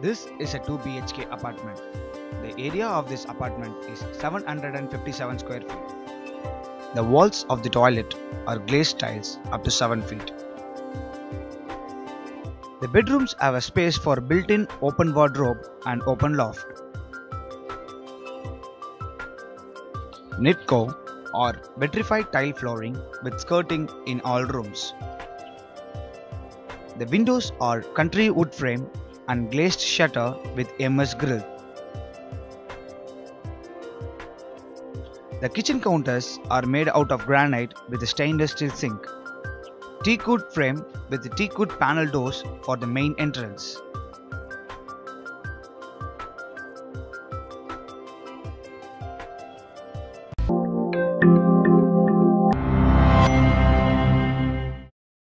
This is a 2 BHK apartment. The area of this apartment is 757 square feet. The walls of the toilet are glazed tiles up to 7 feet. The bedrooms have a space for built-in open wardrobe and open loft. Nitco or vitrified tile flooring with skirting in all rooms. The windows are country wood frame and glazed shutter with MS grill. The kitchen counters are made out of granite with a stainless steel sink. Teakwood frame with teakwood panel doors for the main entrance.